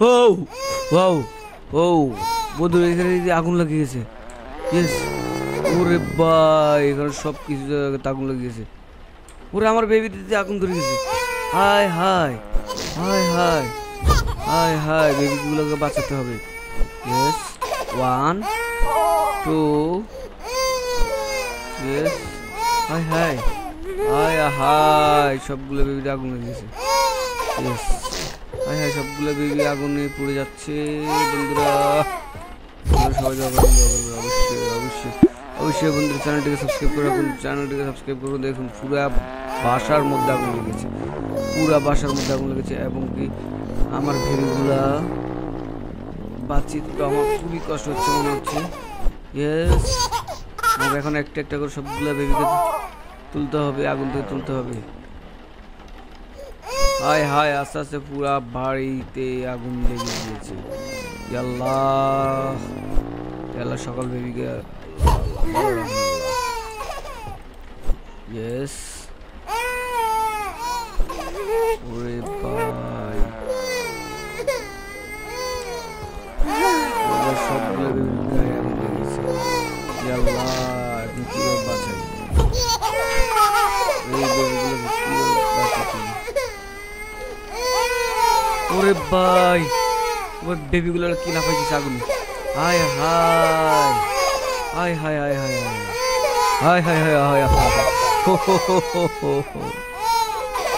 ও wow oh বন্ধু, এখানে আগুন লাগিয়ে গেছে। ইয়েস ওরে ভাই, এখানে সব কিছু আগুন লাগিয়ে গেছে। ওরে, আমার বেবিতে আগুন ধরে গেছে। হাই হাই হাই হাই হাই হাই বেবিগুলোকে বাঁচাতে হবে। ইয়েস ওয়ান টু ইয়েস হাই হাই হাই হাই সবগুলো বেবিতে আগুন লেগে গেছে। ইয়েস সবগুলো বেবি আগুনে পুড়ে যাচ্ছে, বন্ধুরা। সবাই অবশ্যই অবশ্যই অবশ্যই বন্ধুরা, চ্যানেলটিকে সাবস্ক্রাইব করে রাখুন, চ্যানেলটিকে সাবস্ক্রাইব করুন। দেখুন, পুরা বাসার মধ্যে আগুন লেগেছে, পুরা বাসার মধ্যে আগুন লেগেছে, এবং কি আমার ভেবিগুলা বাতচিত আমার খুবই কষ্ট হচ্ছে, মনে হচ্ছে। ইয়েস আমাকে এখন একটা একটা করে সবগুলা বেবিকে তুলতে হবে, আগুন থেকে তুলতে হবে। হায় হায়, আস্তে আস্তে পুরা বাড়িতে আগুন লেগে গিয়েছে। আল্লাহ আল্লাহ সকাল বেবিকে ইয়েস ওরে ভাই। গায়ে আগুন লেগেছে। আল্লাহ এখন কীভাবে বাঁচাই এই বেবিগুলোকে কীভাবে বাঁচাতে ওরে ভাই ওর বেবিগুলোর কি না পাইছিস আগুনে হায় হায় হায় হায় হায় হায় হায় হায় হায় হায় হায় হায় হো হো হো হো হো হো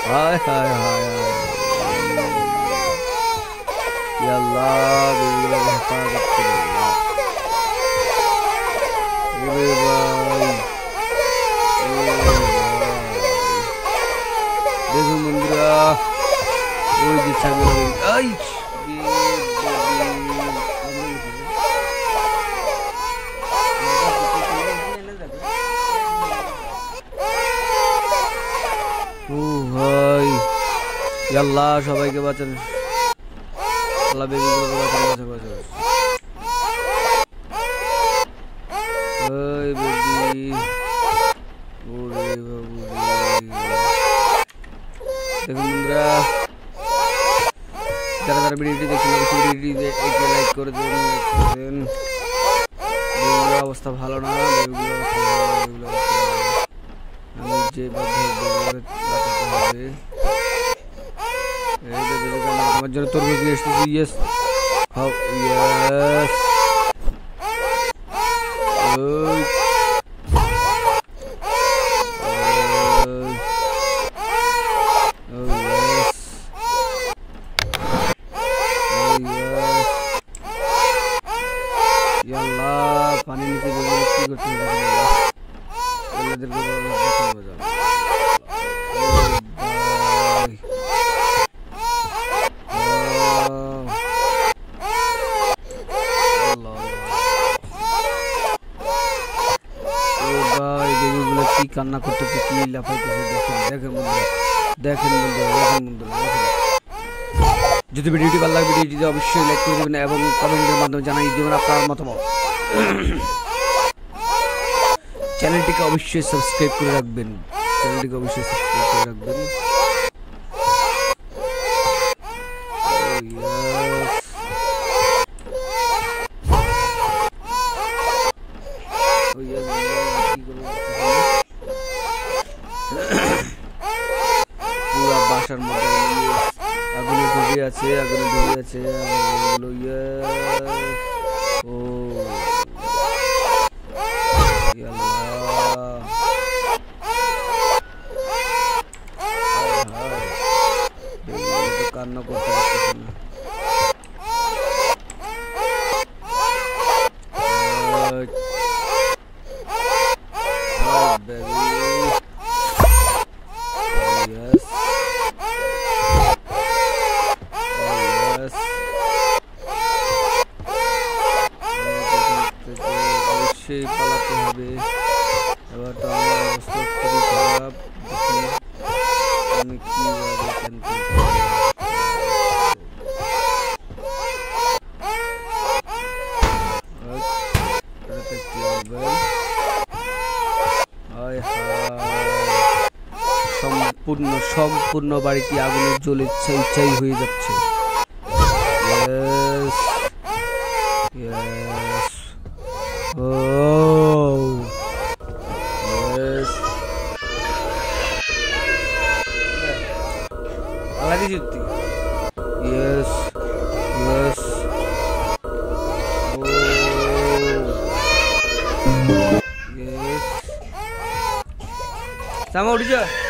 হায় হায় হায় হায় আল্লাহ বেবিগুলো হেফাজত করে ছাগল আই ও আল্লাহ সবাইকে বাঁচান। আল্লাহ বেবিগুলোকে বাঁচান বাঁচান বাঁচান। ওই বাবু। দেখুন বন্ধুরা। যারা যারা ভিডিওটি দেখছেন ভিডিওটি একটু লাইক করে দেবেন অবস্থা ভালো না আমি যে আমার জন্য তরমুজ নিয়ে এসেছি ইয়েস হাউ ইয়েস কি করতে কি কান্না করতেছে, কি লাফাইতেছে, দেখেন দেখেন বন্ধুরা দেখেন বন্ধুরা দেখেন বন্ধুরা যদি ভিডিওটি ভালো লাগে ভিডিওটিতে অবশ্যই লাইক করে দেবেন এবং কমেন্টের মাধ্যমে জানাই দেবেন আপনার মতামত। চ্যানেলটিকে অবশ্যই সাবস্ক্রাইব করে রাখবেন চ্যানেলটিকে অবশ্যই সাবস্ক্রাইব করে রাখবেন সম্পূর্ণ বাড়িটি আগুনের জ্বলে ছাই হয়ে যাচ্ছে। জিততি yes yes yes. Sama udah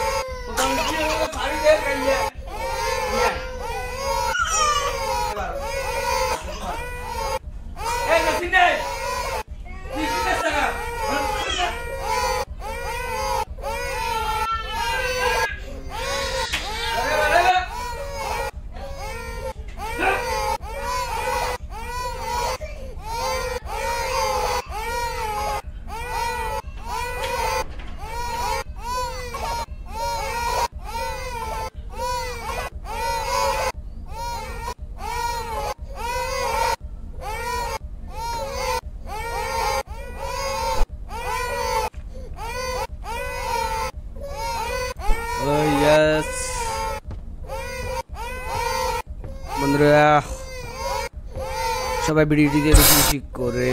தங்கம் அறிவே கையே সবাই ভিডিওটিতে বেশি বেশি করে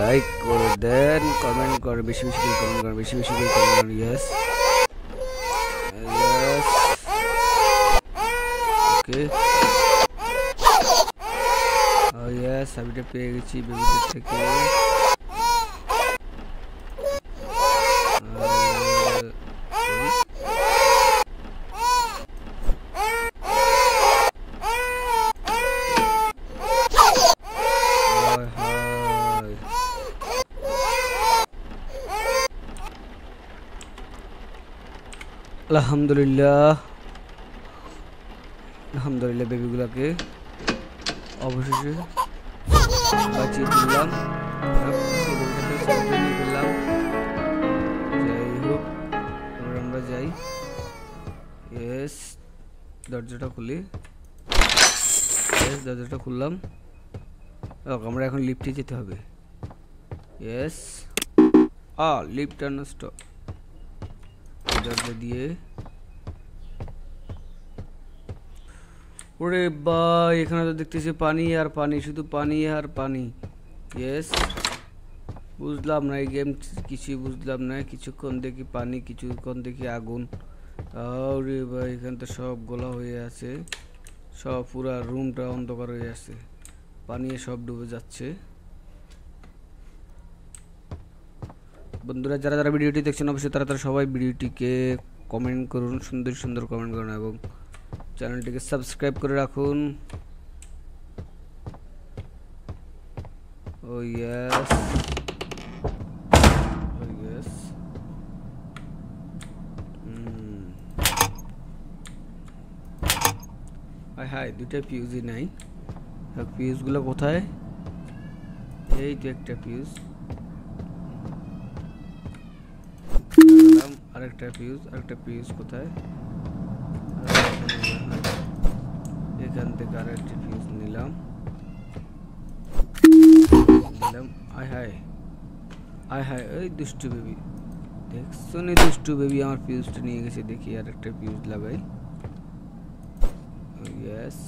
লাইক করে দেন কমেন্ট করে, বেশি বেশি করে কমেন্ট করে, বেশি বেশি করে কমেন্ট করে ইয়েস ওকে ইয়েস আমি পেয়ে গেছি বেবিদের থেকে। আলহামদুলিল্লাহ। আলহামদুলিল্লাহ বেবিগুলোকে অবশেষে বাঁচিয়ে তুললাম যাই হোক আমরা যাই। এস দরজাটা খুলি। এস দরজাটা খুললাম। আমরা এখন লিফটে যেতে হবে। ইয়েস আ লিফট নষ্ট দরজা দিয়ে। ওরে ভাই, এখানে তো দেখতেছি পানি আর পানি, শুধু পানি আর পানি। ইয়েস বুঝলাম না এই গেম কিছুই বুঝলাম না। কিছুক্ষণ দেখি পানি, কিছুক্ষণ দেখি আগুন। আরে ভাই, এখানে তো সব গোলা হয়ে আছে। সব পুরা রুমটা অন্ধকার হয়ে আছে। পানি সব ডুবে যাচ্ছে। বন্ধুরা যারা যারা ভিডিওটি দেখছেন অবশ্যই তারা তারা সবাই ভিডিওটিকে কমেন্ট করুন সুন্দর সুন্দর কমেন্ট করুন এবং চ্যানেলটিকে সাবস্ক্রাইব করে রাখুন ও ইয়েস ও ইয়েস হাই হাই দুইটা পিউজই নাই। পিউজগুলো কোথায়? এই তো একটা পিউজ আরেকটা পিউজ আরেকটা পিউজ কোথায় এখান থেকে আরেকটা পিউজ নিলাম নিলাম আয় হায় আয় হায় ওই দুষ্টু বেবি দেখছ নি দুষ্টু বেবি আমার পিউজটা নিয়ে গেছে দেখি আরেকটা পিউজ লাগাই ইয়েস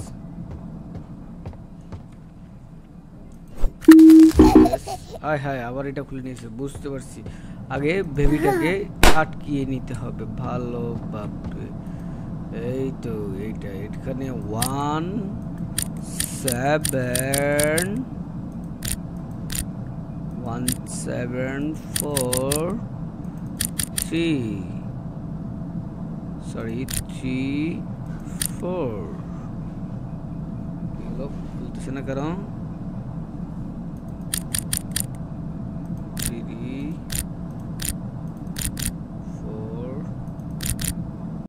হায় হায় আবার এটা খুলে নিয়েছে বুঝতে পারছি আগে বেবিটাকে আটকিয়ে নিতে হবে ভালো বাপরে এই তো এইটা এখানে one seven one seven four three sorry three four খুলতেছে না কারণ